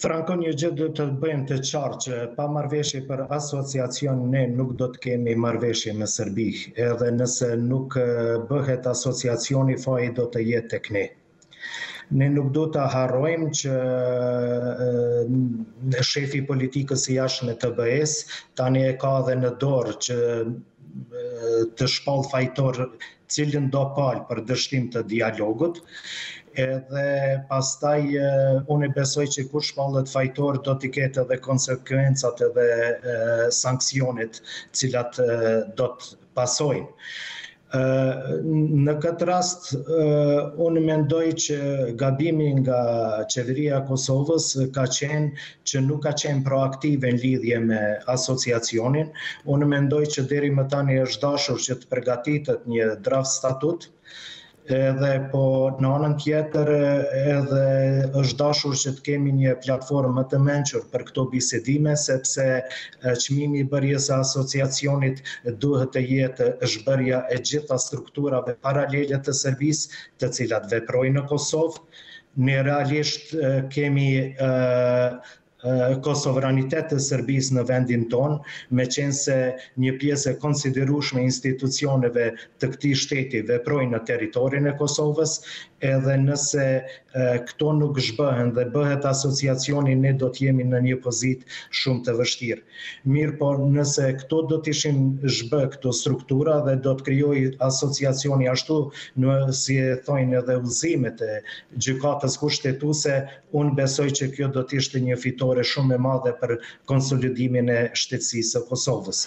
Franko një gjë duhet të bëjmë të qartë që pa marrëveshje për asociacion ne nuk do të kemi marrëveshje me Serbi, edhe nëse nuk bëhet asociacioni faji do të jetë tek ne. Ne nuk duhet ta harrojmë që shefi i politikës së jashtme të BE-së tani e ka edhe në dorë që të shpall fajtor cilëndo palë për dështim të dialogut, edhe pastaj unë besoj që kur shpallet fajtor do t'i ketë edhe konsekvencat edhe sanksionet të cilat do të pasojnë. Në këtë rast, unë mendoj që gabimi nga qeveria e Kosovës ka qenë që nuk ka qenë proaktive në lidhje me asociacionin. Unë mendoj që deri më tani është dashur që të përgatitet një draft statut, edhe po në anën tjetër edhe është dashur që të kemi një platformë më të mençur për këto bisedime, sepse çmimi i bërjes së asociacionit duhet të jetë zhbërja e gjitha strukturave paralele të Serbisë të cilat veprojnë në Kosovë, Ne realisht kemi kosovranitet të Serbisë në vendin tonë, meqenëse një pjesë e konsiderueshme e institucioneve të këtij shteti veprojnë në territorin e Kosovës, edhe nëse këto nuk zhbëhen dhe bëhet asociacioni ne do të jemi në një pozitë shumë të vështirë. Mirëpo, nëse këto do të ishin zhbë këto struktura dhe do të krijohej asociacioni ashtu në si e thojnë edhe udhëzimet e Gjykatës Kushtetuese, unë besoj që kjo do të ishte një fitore shumë e madhe për konsolidimin e shtetësisë së Kosovës.